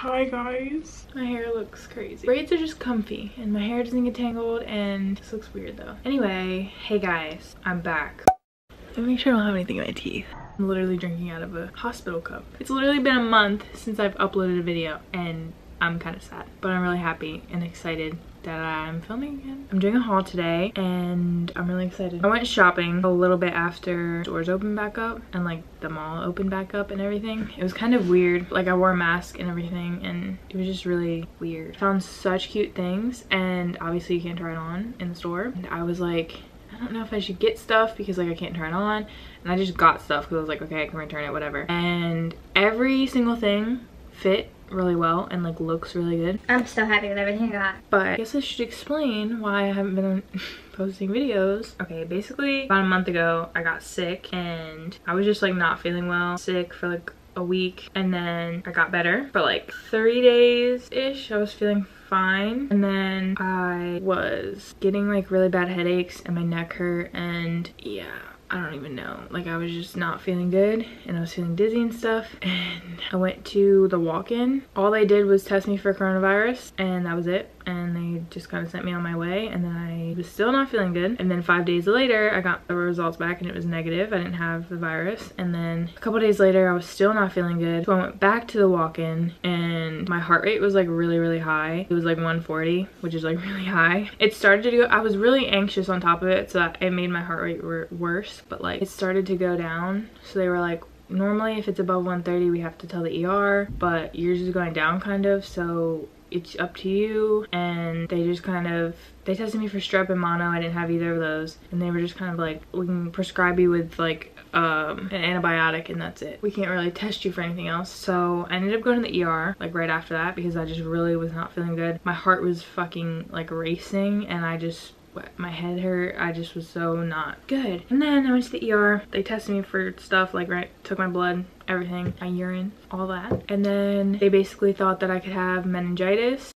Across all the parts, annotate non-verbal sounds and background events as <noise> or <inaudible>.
Hi guys. My hair looks crazy. Braids are just comfy and my hair doesn't get tangled and this looks weird though. Anyway, hey guys, I'm back. Let me make sure I don't have anything in my teeth. I'm literally drinking out of a hospital cup. It's literally been a month since I've uploaded a video and I'm kind of sad, but I'm really happy and excited that I'm filming again. I'm doing a haul today and I'm really excited. I went shopping a little bit after stores opened back up and like the mall opened back up and everything. It was kind of weird. Like I wore a mask and everything and it was just really weird. Found such cute things and obviously you can't try it on in the store. And I was like, I don't know if I should get stuff because like I can't turn it on. And I just got stuff because I was like, okay, I can return it, whatever. And every single thing fit really well and like looks really good. I'm so happy with everything I got. But I guess I should explain why I haven't been <laughs> posting videos. Okay, basically about a month ago I got sick and I was just like not feeling well. Sick for like a week and then I got better for like three days ish. I was feeling fine and then I was getting like really bad headaches and my neck hurt and yeah I don't even know. Like I was just not feeling good and I was feeling dizzy and stuff. And I went to the walk-in. All they did was test me for coronavirus and that was it and they just kind of sent me on my way and then I was still not feeling good. And then five days later I got the results back and it was negative. I didn't have the virus. And then a couple days later I was still not feeling good. So I went back to the walk-in and my heart rate was like really really high. It was like 140 which is like <laughs> really high. It started to go I was really anxious on top of it so it made my heart rate worse. But like it started to go down. So they were like normally if it's above 130 we have to tell the ER but yours is going down kind of. So it's up to you. And they just kind of they tested me for strep and mono. I didn't have either of those. And they were just kind of like we can prescribe you with like um, an antibiotic and that's it. We can't really test you for anything else. So i ended up going to the er like right after that because i just really was not feeling good. My heart was fucking like racing and i just my head hurt. I just was so not good. And then i went to the er they tested me for stuff like right took my blood everything my urine all that. And then they basically thought that i could have meningitis.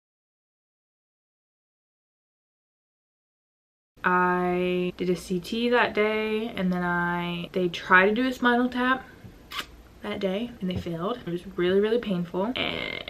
I did a CT that day and then I they tried to do a spinal tap that day and they failed. It was really really painful and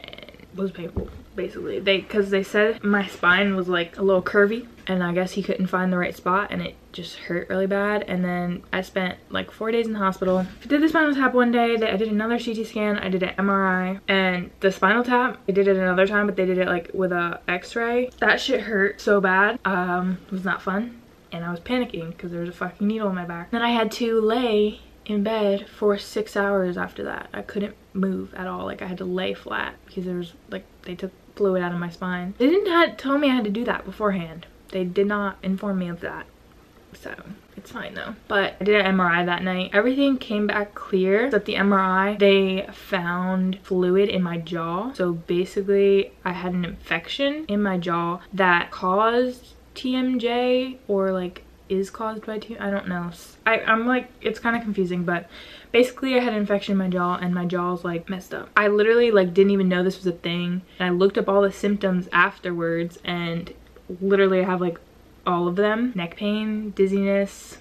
was painful basically. They because they said my spine was like a little curvy and i guess he couldn't find the right spot and it just hurt really bad. And then i spent like four days in the hospital. I did the spinal tap one day. I did another ct scan. I did an mri and the spinal tap i did it another time but they did it like with a x-ray. That shit hurt so bad um it was not fun. And i was panicking because there was a fucking needle in my back. Then i had to lay in bed for six hours after that. I couldn't move at all. Like i had to lay flat because there was like they took fluid out of my spine. They didn't tell me I had to do that beforehand. They did not inform me of that. So it's fine though. But I did an MRI that night. Everything came back clear. At the MRI, they found fluid in my jaw. So basically I had an infection in my jaw that caused TMJ or like is caused by TMJ. I don't know. I, I'm like, it's kind of confusing, but basically I had an infection in my jaw and my jaw's like messed up. I literally like didn't even know this was a thing. And I looked up all the symptoms afterwards and literally I have like all of them. Neck pain, dizziness,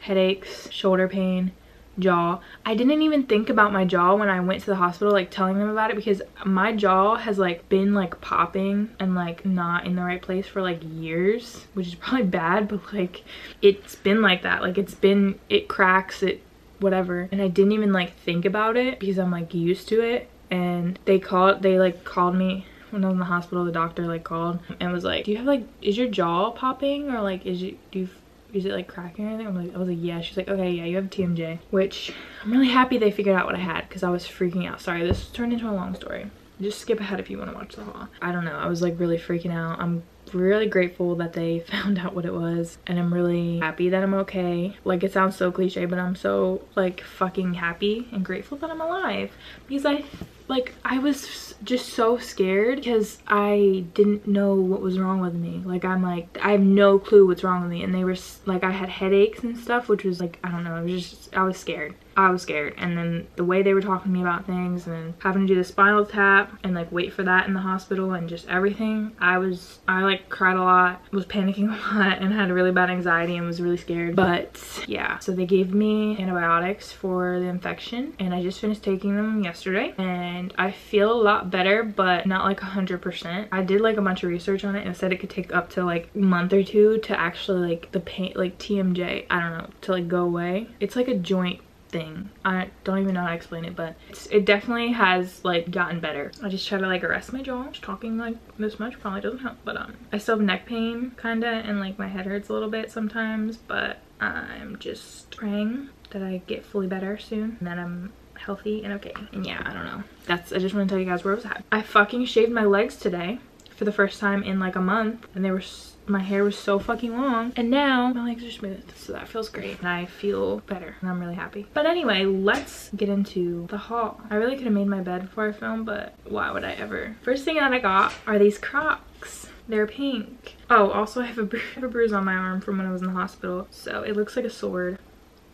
headaches, shoulder pain, jaw. I didn't even think about my jaw when I went to the hospital like telling them about it because my jaw has like been like popping and like not in the right place for like years which is probably bad but like it's been like that. Like it's been it cracks it whatever. And i didn't even like think about it because i'm like used to it. And they called they like called me. When I was in the hospital, the doctor like called and was like, do you have like, is your jaw popping or like, is it, do you, is it like cracking or anything? I'm like, I was like, yeah. She's like, okay, yeah, you have TMJ, which I'm really happy they figured out what I had because I was freaking out. Sorry, this turned into a long story. Just skip ahead if you want to watch the haul. I don't know. I was like really freaking out. I'm really grateful that they <laughs> found out what it was and I'm really happy that I'm okay. Like it sounds so cliche but I'm so like fucking happy and grateful that I'm alive because I like I was just so scared because I didn't know what was wrong with me. Like I'm like I have no clue what's wrong with me and they were like I had headaches and stuff which was like I don't know, it was just I was scared. I was scared and then the way they were talking to me about things and having to do the spinal tap and like wait for that in the hospital and just everything I was I like cried a lot, was panicking <laughs> a lot and had really bad anxiety and was really scared. But yeah, so they gave me antibiotics for the infection and I just finished taking them yesterday and I feel a lot better but not like 100%. I did like a bunch of research on it and said it could take up to like a month or two to actually like the pain like TMJ, I don't know, to like go away. It's like a joint thing. I don't even know how to explain it, but it definitely has like gotten better. I just try to like rest my jaw. Just talking like this much probably doesn't help, but um, I still have neck pain kinda and like my head hurts a little bit sometimes, but I'm just praying that I get fully better soon and that I'm healthy and okay. And yeah, I don't know. That's, I just want to tell you guys where I was at. I fucking shaved my legs today for the first time in like a month and they were my hair was so fucking long. And now my legs are smooth so that feels great. And i feel better and i'm really happy. But anyway let's get into the haul. I really could have made my bed before i filmed but why would i ever? First thing that i got are these crocs. They're pink. Oh also i have a, I have a bruise on my arm from when i was in the hospital so it looks like a sword.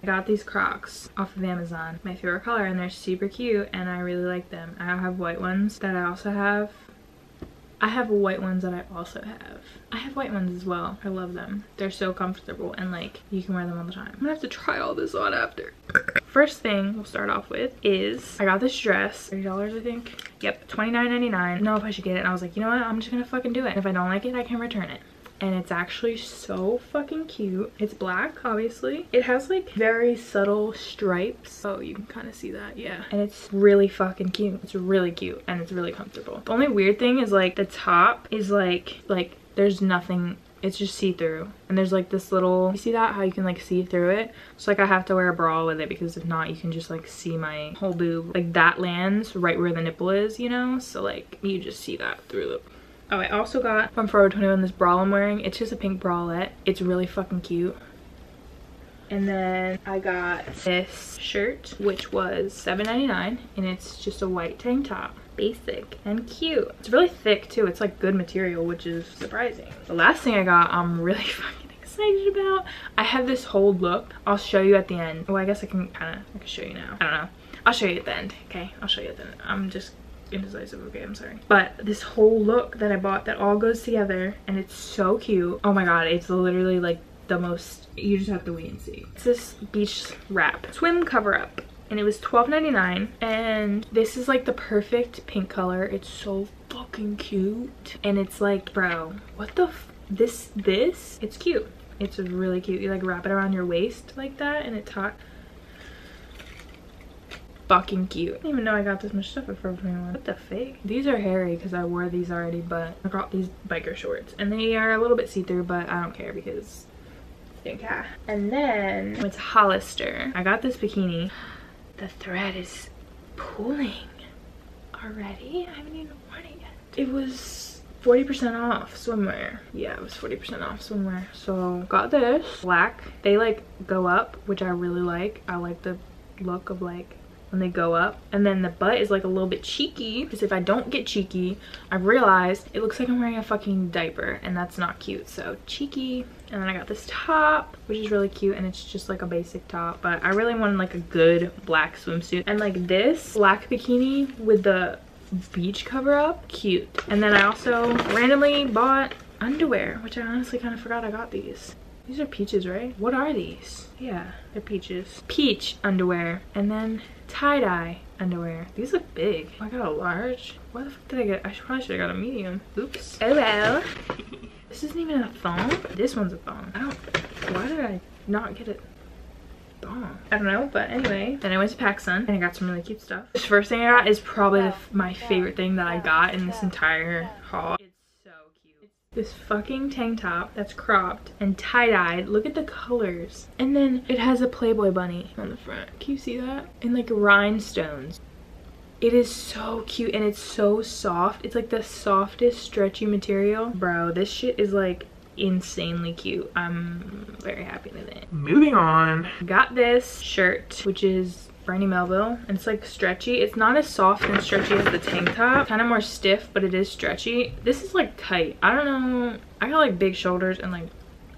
I got these Crocs off of Amazon, my favorite color, and they're super cute and I really like them. I have white ones that I also have I have white ones that I also have. I have white ones as well. I love them. They're so comfortable and like you can wear them all the time. I'm gonna have to try all this on after. <coughs> First thing we'll start off with is I got this dress, $30 I think. Yep, $29.99. I know if I should get it and I was like, you know what, I'm just gonna fucking do it. And if I don't like it, I can return it and it's actually so fucking cute. It's black, obviously. It has like very subtle stripes. Oh, you can kind of see that, yeah. And it's really fucking cute. It's really cute and it's really comfortable. The only weird thing is like the top is like, like there's nothing it's just see-through and there's like this little you see that how you can like see through it so like i have to wear a bra with it because if not you can just like see my whole boob like that lands right where the nipple is you know so like you just see that through the Oh, I also got from Forever 21 this bra I'm wearing. It's just a pink bralette. It's really fucking cute. And then I got this shirt, which was $7.99, and it's just a white tank top. Basic and cute. It's really thick too. It's like good material, which is surprising. The last thing I got, I'm really <laughs> fucking excited about. I have this whole look. I'll show you at the end. Oh, I guess I can kind of, show you now. I don't know. I'll show you at the end, okay? I'll show you at the end. I'm just indecisive okay i'm sorry. But this whole look that i bought that all goes together and it's so cute. Oh my god it's literally like the most you just have to wait and see. It's this beach wrap swim cover up and it was $12.99 and this is like the perfect pink color. It's so fucking cute and it's like bro what the this this it's cute. It's really cute. You like wrap it around your waist like that and it's hot fucking cute. I didn't even know I got this much stuff at Forever 21. What the fake? These are hairy because I wore these already, but I got these biker shorts. And they are a little bit see-through, but I don't care because think yeah. And then to Hollister. I got this bikini. The thread is pulling already. I haven't even worn it yet. It was 40% off swimwear. Yeah, it was 40% off swimwear. So got this black. They like go up, which I really like. I like the look of like when they go up. And then the butt is like a little bit cheeky because if I don't get cheeky I realized it looks like I'm wearing a fucking diaper and that's not cute. So cheeky. And then I got this top which is really cute and it's just like a basic top. But I really wanted like a good black swimsuit. And like this black bikini with the beach cover up cute. And then I also randomly bought underwear which I honestly kind of forgot I got these these are peaches, right? What are these? Yeah, they're peaches. Peach underwear. And then tie-dye underwear. These look big. Oh, I got a large. Why the fuck did I get? I probably should have got a medium. Oops. Oh well. <laughs> this isn't even a thong. This one's a thong. I don't. Why did I not get it? Thong. I don't know, but anyway. Then I went to PacSun and I got some really cute stuff. This first thing I got is probably my favorite thing that I got in this entire haul this fucking tank top that's cropped and tie-dyed. Look at the colors. And then it has a Playboy bunny on the front. Can you see that? And like rhinestones. It is so cute and it's so soft. It's like the softest stretchy material. Bro, this shit is like insanely cute. I'm very happy with it. Moving on. Got this shirt, which is Brandy Melville and it's like stretchy. It's not as soft and stretchy as the tank top. Kind of more stiff, but it is stretchy. This is like tight. I don't know. I got like big shoulders and like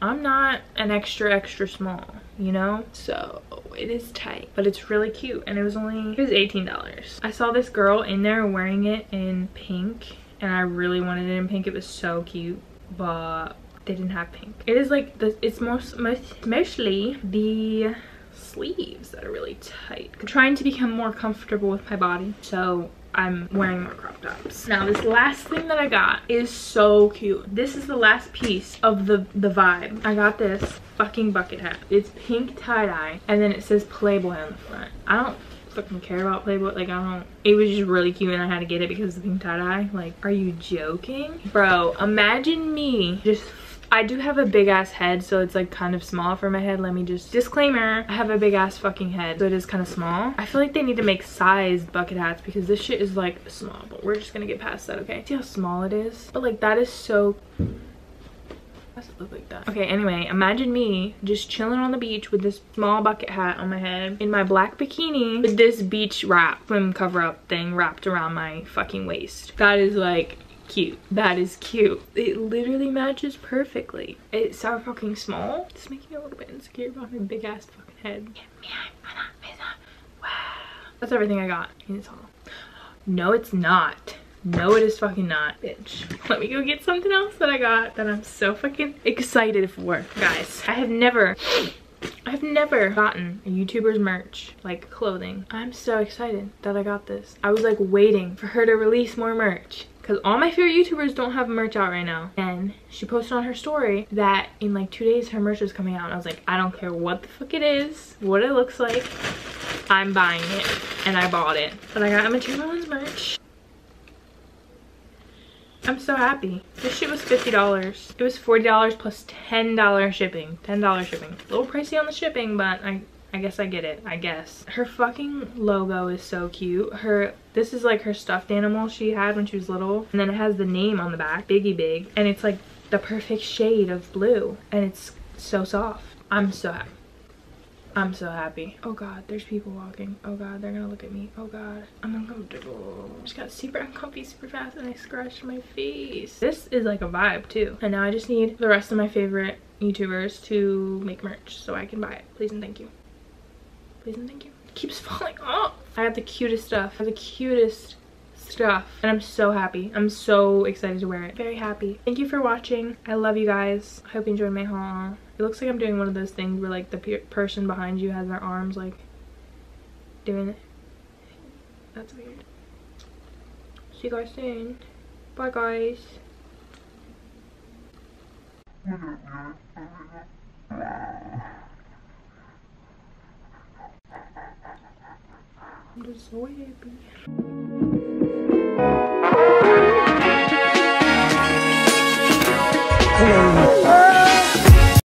I'm not an extra extra small, you know? So it is tight, but it's really cute and it was only, it was $18. I saw this girl in there wearing it in pink and I really wanted it in pink. It was so cute but they didn't have pink. It is like, the, it's most, most mostly the sleeves that are really tight. I'm trying to become more comfortable with my body. So I'm wearing more crop tops. Now this last thing that I got is so cute. This is the last piece of the, the vibe. I got this fucking bucket hat. It's pink tie-dye and then it says Playboy on the front. I don't fucking care about Playboy. Like, I don't, it was just really cute and I had to get it because of the pink tie-dye. Like, are you joking? Bro, imagine me just I do have a big ass head, so it's like kind of small for my head. Let me just, disclaimer, I have a big ass fucking head, so it is kind of small. I feel like they need to make sized bucket hats because this shit is like small, but we're just gonna get past that, okay? See how small it is? But like that is so does it look like that? Okay, anyway, imagine me just chilling on the beach with this small bucket hat on my head in my black bikini with this beach wrap, swim cover up thing wrapped around my fucking waist. That is like cute. That is cute. It literally matches perfectly. It's so fucking small. It's making me a little bit insecure about my big ass fucking head. Wow. That's everything I got in this haul. No, it's not. No, it is fucking not, bitch. Let me go get something else that I got that I'm so fucking excited for. Guys, I have never I've never gotten a YouTuber's merch, like clothing. I'm so excited that I got this. I was like waiting for her to release more merch because all my favorite YouTubers don't have merch out right now. And she posted on her story that in like two days her merch was coming out. And I was like, I don't care what the fuck it is, what it looks like, I'm buying it. And I bought it. But I got Emma Chamberlain's merch. I'm so happy. This shit was $50. It was $40 plus $10 shipping. $10 shipping. A little pricey on the shipping, but I I guess I get it, I guess. Her fucking logo is so cute. Her, this is like her stuffed animal she had when she was little. And then it has the name on the back, Biggie Big. And it's like the perfect shade of blue. And it's so soft. I'm so happy. I'm so happy. Oh god, there's people walking. Oh god, they're gonna look at me. Oh god, I'm uncomfortable. I just got super uncomfy super fast and I scratched my face. This is like a vibe too. And now I just need the rest of my favorite YouTubers to make merch so I can buy it. Please and thank you. Please and thank you. It keeps <laughs> falling off. I have the cutest stuff. I have the cutest stuff and I'm so happy. I'm so excited to wear it. Very happy. Thank you for watching. I love you guys. I hope you enjoyed my haul. It looks like I'm doing one of those things where like the person behind you has their arms like doing it. That's weird. See you guys soon. Bye guys. <laughs> I'm just so happy. Hello.